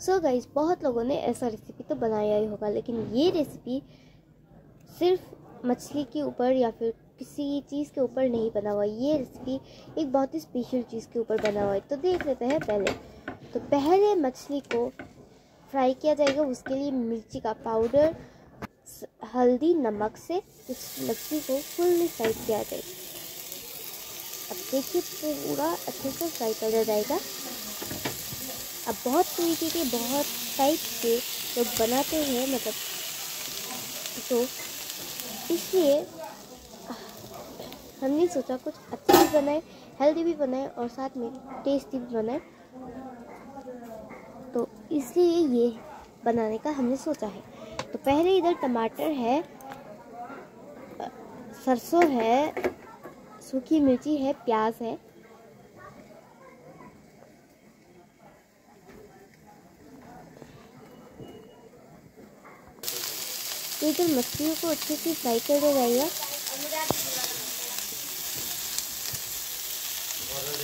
सो so guys बहुत लोगों ने ऐसा रेसिपी तो बनाया ही होगा, लेकिन ये रेसिपी सिर्फ़ मछली के ऊपर या फिर किसी चीज़ के ऊपर नहीं बना हुआ। ये रेसिपी एक बहुत ही स्पेशल चीज़ के ऊपर बना हुआ है। तो देख लेते हैं पहले। तो पहले मछली को फ्राई किया जाएगा, उसके लिए मिर्ची का पाउडर हल्दी, नमक से इस मछली को फुल्ली फ्राई किया जाएगा। अब देखिए, पूरा अच्छे से फ्राई कर दिया जाएगा। अब बहुत तरीके के, बहुत टाइप के लोग बनाते हैं मतलब तो इसलिए हमने सोचा कुछ अच्छा भी बनाए हेल्दी भी बनाए और साथ में टेस्टी भी बनाए। तो इसलिए ये बनाने का हमने सोचा है। तो पहले इधर टमाटर है, सरसों है, सूखी मिर्ची है, प्याज है। तो इधर मछलियों को अच्छे से फ्राई कर दिया जाएगा।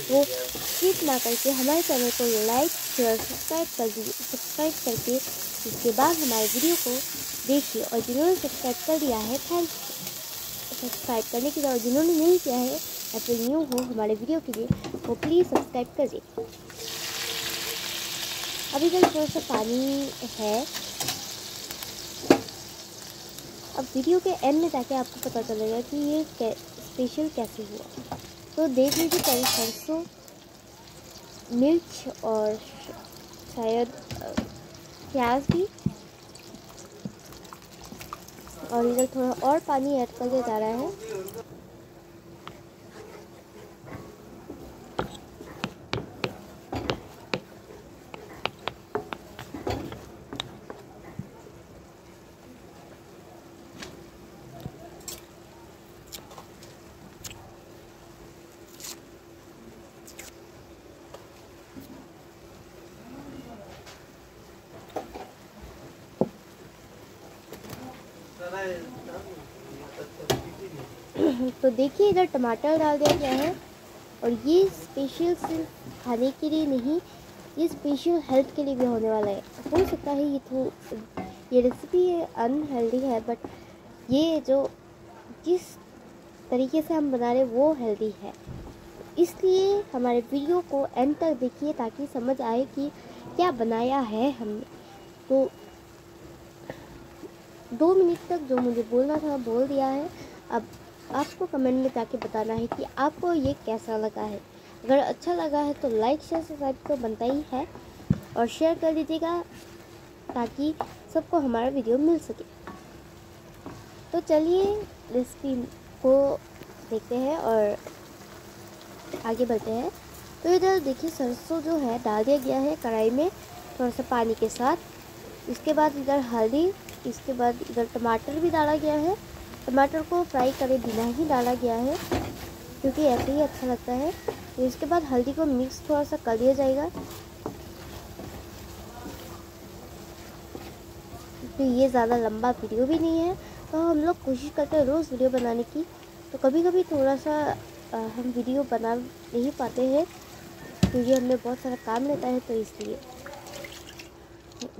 वो ठीक ना करके हमारे चैनल को लाइक, शेयर, सब्सक्राइब कर दीजिए। सब्सक्राइब करके इसके बाद हमारे वीडियो को देखिए और जिन्होंने सब्सक्राइब कर दिया है, थैंक सब्सक्राइब करने के बाद जिन्होंने नहीं किया है या फिर न्यू हो हमारे वीडियो के लिए, वो प्लीज़ सब्सक्राइब कर दीजिए। अभी तक थोड़ा सा पानी है। अब वीडियो के एंड में जाके आपको पता चलेगा कि ये कै, स्पेशल कैसे हुआ। तो देख लीजिए पहले सरसों मिर्च और शायद प्याज भी। और इधर थोड़ा और पानी ऐड करके जा रहा है। तो देखिए इधर टमाटर डाल दिया गया है और ये स्पेशल सिर्फ़ खाने के लिए नहीं, ये स्पेशल हेल्थ के लिए भी होने वाला है। हो सकता है ये तो ये रेसिपी अनहेल्दी है बट ये जो जिस तरीके से हम बना रहे वो हेल्दी है। इसलिए हमारे वीडियो को एंड तक देखिए ताकि समझ आए कि क्या बनाया है हमने। तो दो मिनट तक जो मुझे बोलना था, बोल दिया है। अब आपको कमेंट में जाके बताना है कि आपको ये कैसा लगा है। अगर अच्छा लगा है तो लाइक शेयर सब्सक्राइब तो बनता ही है। और शेयर कर दीजिएगा ताकि सबको हमारा वीडियो मिल सके। तो चलिए रेसिपी को देखते हैं और आगे बढ़ते हैं। तो इधर देखिए सरसों जो है डाल दिया गया है कढ़ाई में थोड़ा सा पानी के साथ। इसके बाद इधर हल्दी, इसके बाद इधर टमाटर भी डाला गया है। टमाटर को फ्राई करे बिना ही डाला गया है, क्योंकि ऐसे ही अच्छा लगता है। तो इसके बाद हल्दी को मिक्स थोड़ा सा कर दिया जाएगा। तो ये ज़्यादा लंबा वीडियो भी नहीं है तो हम लोग कोशिश करते हैं रोज़ वीडियो बनाने की। तो कभी कभी थोड़ा सा हम वीडियो बना नहीं पाते हैं, क्योंकि हमें बहुत सारा काम रहता है तो इसलिए।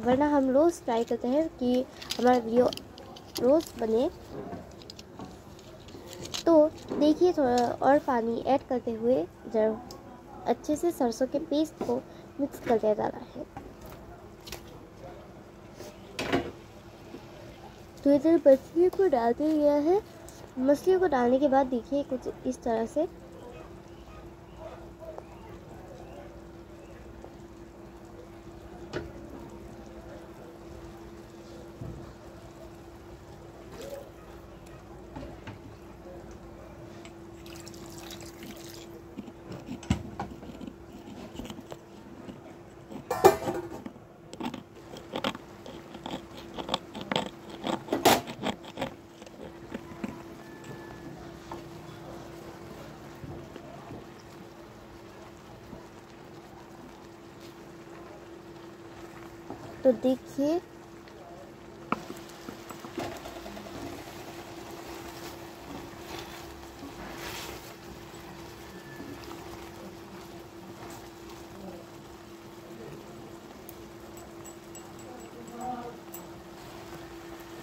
वरना हम रोज़ ट्राई करते हैं कि हमारा वीडियो रोज़ बने। तो देखिए थोड़ा और पानी ऐड करते हुए जब अच्छे से सरसों के पेस्ट को मिक्स कर दिया जा रहा है। तो इधर मछली को डालते गया है, मछलियों को डालने के बाद देखिए कुछ इस तरह से तो देखिए।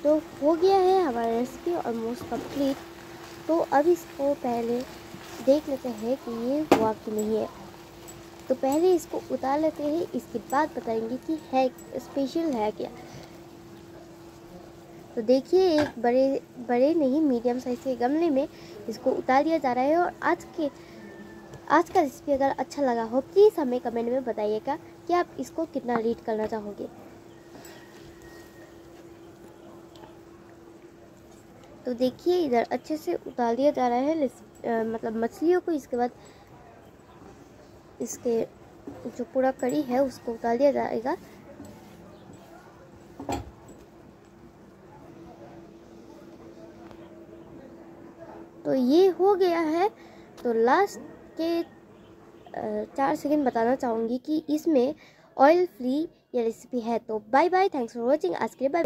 तो हो गया है हमारा रेसिपी ऑलमोस्ट कंप्लीट तो अब इसको पहले देख लेते हैं कि ये हुआ कि नहीं है। तो पहले इसको उतार लेते हैं इसके बाद बताएँगे कि है स्पेशल है क्या। तो देखिए एक बड़े बड़े नहीं मीडियम साइज़ के गमले में इसको उतार दिया जा रहा है और आज के आज का रेसिपी अगर अच्छा लगा हो प्लीज़ हमें कमेंट में बताइएगा कि आप इसको कितना रीड करना चाहोगे। तो देखिए इधर अच्छे से उतार दिया जा रहा है आ, मतलब मछलियों को इसके बाद इसके जो पूरा कड़ी है उसको उतार दिया जाएगा। तो ये हो गया है। तो लास्ट के चार सेकंड बताना चाहूँगी कि इसमें ऑयल फ्री ये रेसिपी है। तो bye bye thanks for watching आज के लिए बाय